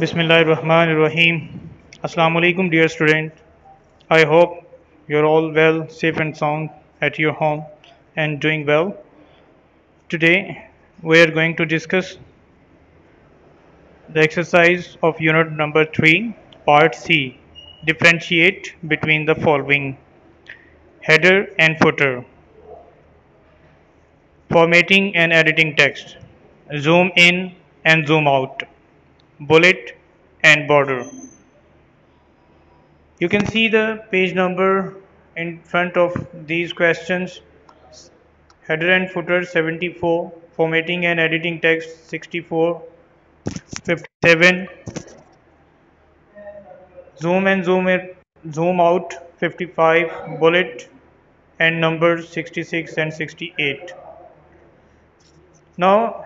Bismillahirrahmanirrahim. Assalamu alaikum, dear student. I hope you're all well, safe and sound at your home and doing well. Today we are going to discuss the exercise of unit number 3, part C. Differentiate between the following header and footer. Formatting and editing text. Zoom in and zoom out bullet and border. You can see the page number in front of these questions. Header and footer 74 formatting and editing text 64 57 zoom and zoom it zoom out 55 bullet and numbers 66 and 68 now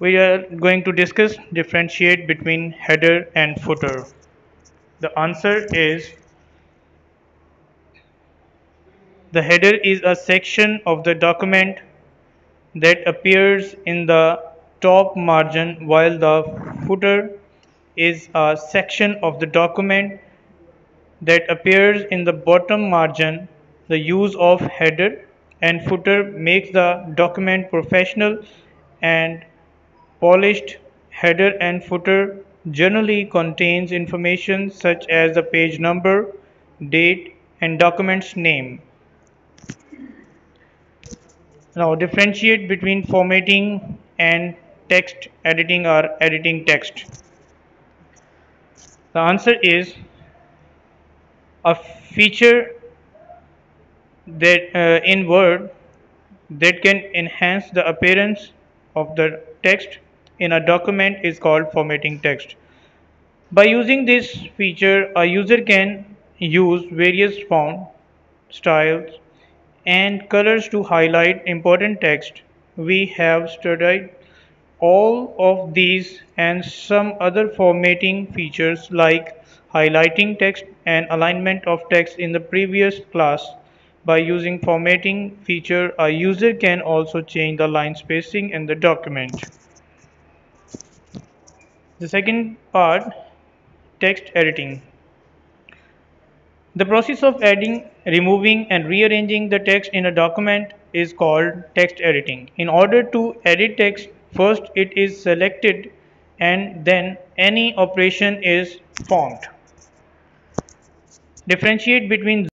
we are going to discuss differentiate between header and footer. The answer is the header is a section of the document that appears in the top margin while the footer is a section of the document that appears in the bottom margin. The use of header and footer makes the document professional and Polished header and footer generally contains information such as the page number, date and document's name. Now differentiate between formatting and text editing or editing text. The answer is a feature that uh, in Word that can enhance the appearance of the text in a document is called formatting text. By using this feature, a user can use various font, styles, and colors to highlight important text. We have studied all of these and some other formatting features like highlighting text and alignment of text in the previous class. By using formatting feature, a user can also change the line spacing in the document. The second part, text editing. The process of adding, removing and rearranging the text in a document is called text editing. In order to edit text, first it is selected and then any operation is formed. Differentiate between